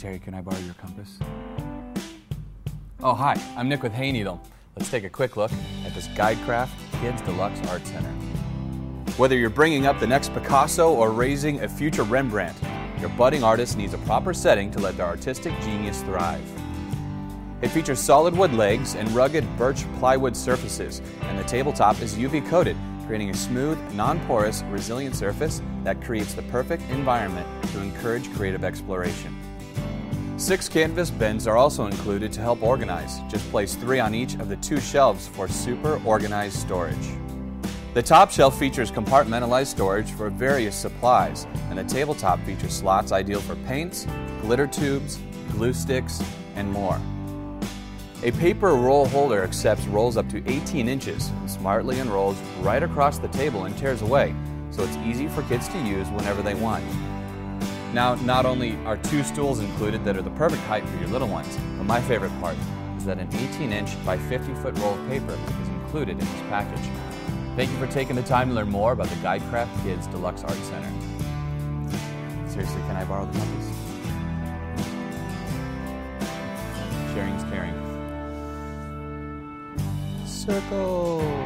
Terry, can I borrow your compass? Oh, hi, I'm Nick with Hayneedle. Let's take a quick look at this GuideCraft Kids Deluxe Art Center. Whether you're bringing up the next Picasso or raising a future Rembrandt, your budding artist needs a proper setting to let their artistic genius thrive. It features solid wood legs and rugged birch plywood surfaces, and the tabletop is UV coated, creating a smooth, non porous, resilient surface that creates the perfect environment to encourage creative exploration. Six canvas bins are also included to help organize. Just place three on each of the two shelves for super organized storage. The top shelf features compartmentalized storage for various supplies, and the tabletop features slots ideal for paints, glitter tubes, glue sticks, and more. A paper roll holder accepts rolls up to 18 inches and smartly unrolls right across the table and tears away, so it's easy for kids to use whenever they want. Now, not only are two stools included that are the perfect height for your little ones, but my favorite part is that an 18 inch by 50 foot roll of paper is included in this package. Thank you for taking the time to learn more about the GuideCraft Kids Deluxe Art Center. Seriously, can I borrow the compass? Sharing's caring. Circle.